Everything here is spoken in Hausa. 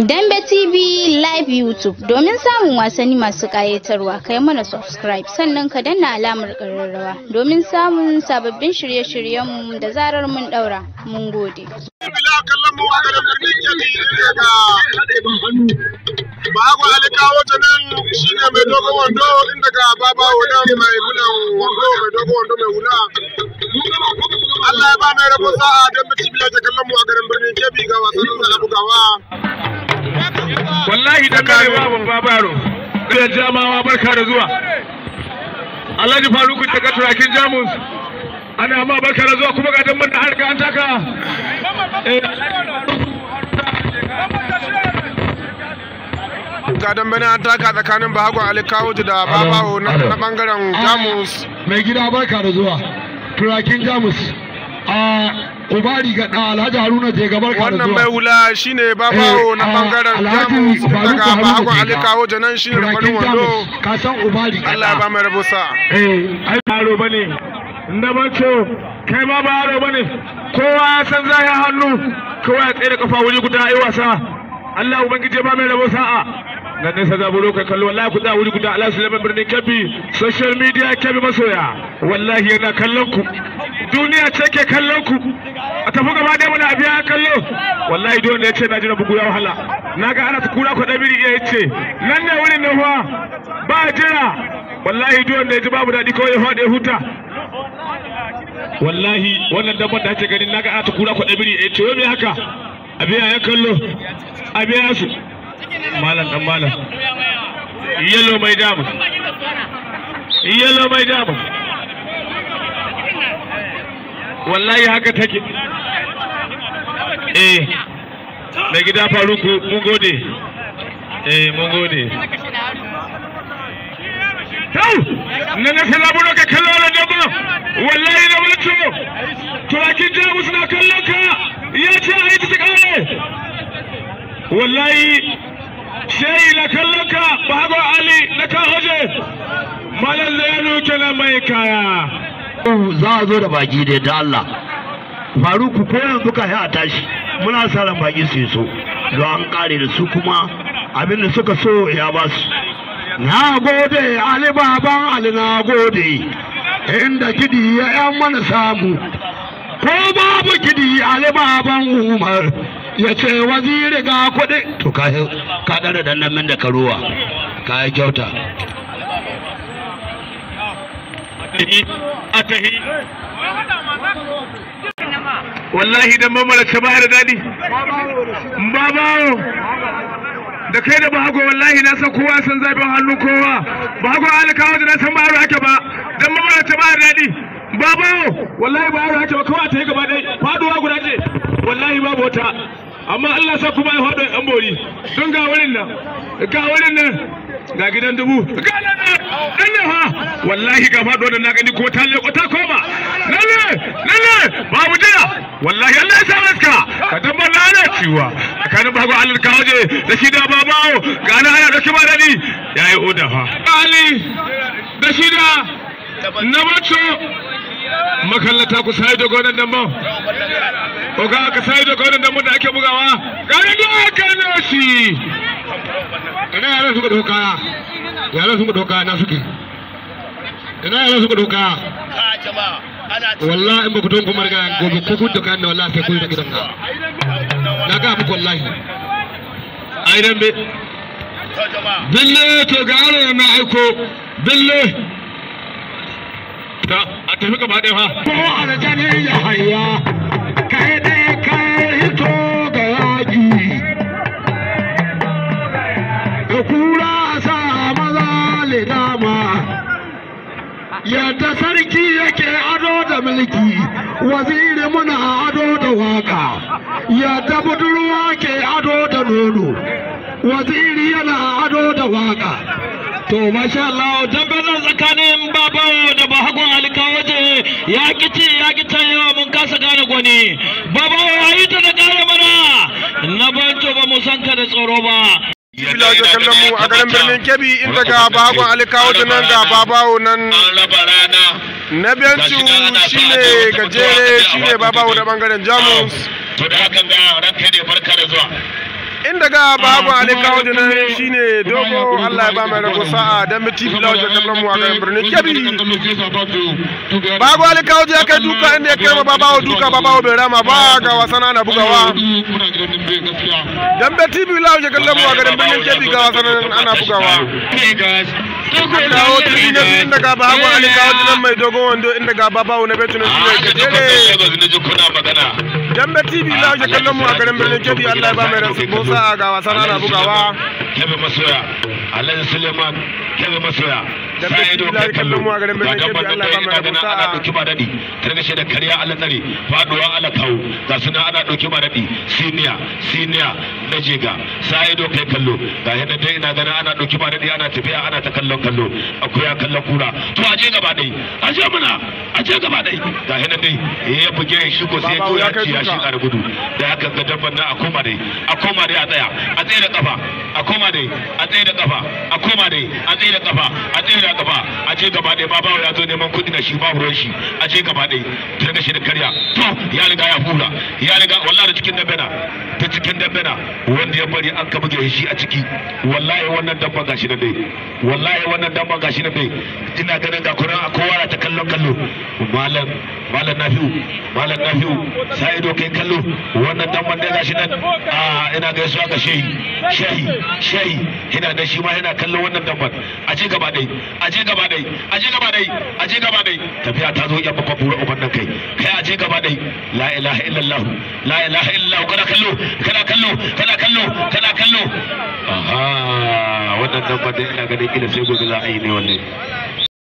Dambe TV Live YouTube domin samun wasanni masu ƙayatarwa kai mana subscribe sannan ka danna alamar ƙararrawa domin samun sababbin shirye-shiryenmu da zarar mun ɗaura. Mun gode. Bago Ali kawo ta nan shine mai dogon wando inda ga baba nan mai bulan wando mai dogon wando mai hula. Allah ya ba mai rabon sa'a don mutum bila ta kallon mu a garin birnin Kebbi ga wasannin da bugawa. Wallahi dan kare babu babaro. Da jamawa barka da zuwa. Alhaji Faruku turakin Jamus. Ana ma barka da zuwa kuma ga dan mun har an taka. Ga dambe na an taka tsakanin Bahagon Ali da babawo na na ɓangaren Jamus. mai gida barka da zuwa. Turakin jamus. A ubari ga ɗan alhaji haruna je gabar ka da Wannan mai hula shine babawo na Eh, ɓangaren Alhaji Jamus daga Bahagon Ali kawo nan shine da farin turakin wando. ka san ubari Allah ya ba mai rabo sa'a. eh ai baro ba ne na banco kai ma ba yaro ba ne kowa ya san zahin hannu. Kowa ya tsaye da kafa wuri guda ai wasa. Allah ubangiji ba mai rabo sa'a. Nan nesa zaburo kai kallo. Wallahi ku da wuri guda. Allah Sulaiman birnin Kebbi social media Kebbi masoya. Wallahi yana kallon ku. Duniya ce ke kallon ku. A tafi gaba ɗaya muna biya kallo. Wallahi duk wanda ya ce na jira bugu ya wahala. Na ga ana kura ku dabiri iya ya ce nan ne wurin nan fa ba jira. Wallahi duk wanda ya ji babu daɗi kawai ya faɗi ya huta. Wallahi wannan dabban da ake ganin na ga ana ta kura ku dabiri ya ce me haka? A biya ya kallo. A biya su. Malam dan malam. Yellow mai damu yellow mai damu wallahi haka take. Eh mai gida faruku mun gode. Eh mun gode. Tau! Na na kalla buro ka kallo da dabba wallahi da wato turakin jamus na kallon ka. Ya ce a yi ta kare. Wallahi shehi na kallon ka. Bago ali na kan hoje malam zayanu kenan mai kaya. Za a zo da baki da Allah. Faruku ko yanzu ka a tashi. Muna sa ran baki su so. Don an kare da su kuma abin da suka so ya ba su. Na gode ali baban ali na gode. Inda kidi ya yan mana samu. Ko babu kidi ali baban umar ya ce waziri ga kuɗi. To ka dare dan nan da karuwa ka yi kyauta a tahi wallahi dan mamala ta bayar daɗi babawo da kai da bahago wallahi na san kowa san zafin hannun kowa. Bahago alkawa da na san ba ake ba. Dan mamala ta bayar daɗi babawo wallahi ba ake ba. Kowa ta yi gaba ɗaya. Faduwa guda ce. Wallahi amma Allah sa kuma ya bori. Don ga wurin nan. Ga wurin nan. Ga gidan dubu. Ga nan ne ha wallahi ga faɗo da na gani ko ta leko ta koma. Lalle lalle babu jira. Wallahi Allah ya sa maska ka tabbar ciwa. Tsakanin bago Allah ka waje da shi da babawo. Ga na ana da kima daɗi yayi oda fa. Ali da shi da na bacho makallata ku sai da gonan nan ba. Ko ga ka sai da gonan nan da ake bugawa. Ga da aka noshi ina yaran suka ɗauka yaran suka ɗauka na suke? Ina yaran suka ɗauka wallahi in ba ku don kuma riga gobe ko kun ɗauka na wallahi sai kun da gidan ka na ga muku wallahi. Ai dan be bille to ga yaro na aiko. Bille. Ta a tafi gaba ɗaya fa. Ko aljani ya hayya mulki waziri muna ado da waƙa. Yadda budurwa ke ado da nono waziri yana ado da waƙa. To masha Allah dambenan tsakanin babawo da bahagon alkawaje ya kici ya ki yawa mun kasa gane gwani. Babawo ayi ta da kare mana. Na banjo ba mu san ka da tsoro ba. Bila ta kallon mu a garin birnin Kebbi inda ga Bahagon Ali kawo ta nan ga babawo nan. Na biyancu shine gajere shine babawo da ɓangaren Jamus. to da hakan ga ranka ne barka da zuwa. Inda ga babu ali kawo da nan shine dogo Allah ya ba mai rago sa'a dan bi TV lawo kallon mu a garin birnin Kebbi. Babu ali kawo ya kai duka inda ya kai ma babawo duka babawo bai rama ba ga wasan ana bugawa. Dan bi TV lawo kallon mu a birnin Kebbi ga wasan ana bugawa. Na babu nan mai dogon wando inda ga babawo na betu na shine gajere Dambe TV za ku kallon mu a garin birnin Kebbi Allah ya ba mai rasu Musa ga wasan ana bugawa. Kebe masoya, Alhaji Suleiman, Kebe masoya. Dambe TV za ku kallon mu a garin birnin Kebbi Allah ba mai rasu ana ɗauki ba targashe da kariya Allah tsare, faɗuwa Allah kawo, ga suna ana ɗauki ba daɗi, siniya, siniya, na jega, sa'ido kai kallo, ga yadda dai ina ganin ana ɗauki ba ana tafiya ana ta kallon kallo, akwai ya kallon kura, to a je gaba ɗai, a je muna, a je gaba ɗai, ga yadda dai ya buge ya shigo sai Babawo ya ci ya shiga da gudu, da haka ga dabban nan a koma dai, a koma dai a tsaya, a tsaye da kafa, a koma dai, a tsaye da kafa, a koma dai, a tsaye da kafa, a tsaye da kafa, a je gaba ɗaya babawo ya zo neman kuɗi da shi babu ruwan shi, a je gaba ɗaya, ta ga shi da karya, to ya riga ya hura, ya riga wallahi da cikin na, ta cikin dabbe na, wanda ya bari an ka buge shi a ciki, wallahi wannan dabban gashi da dai, wallahi wannan dabban gashi da dai, ina ganin ga kuran a kowa na ta kallon kallo, malam, malam nafiu, malam nafiu, sa ido kai kallo, wannan dabban dai gashi nan, a ina gaisuwa ga shehi, shehi, shehi, ina da shi ma yana kallon wannan dabban, a je gaba dai, a je gaba dai, a je gaba dai, a je gaba dai, tafiya ta zo yan babban bura uban kai, kai a je gaba dai, la ilaha illallah, la ilaha illallah, kana kallo, kana kallo, kana kallo, kana kallo. Aha, wannan dabban dai ina ganin kila sai gobe za a yi ne wallahi.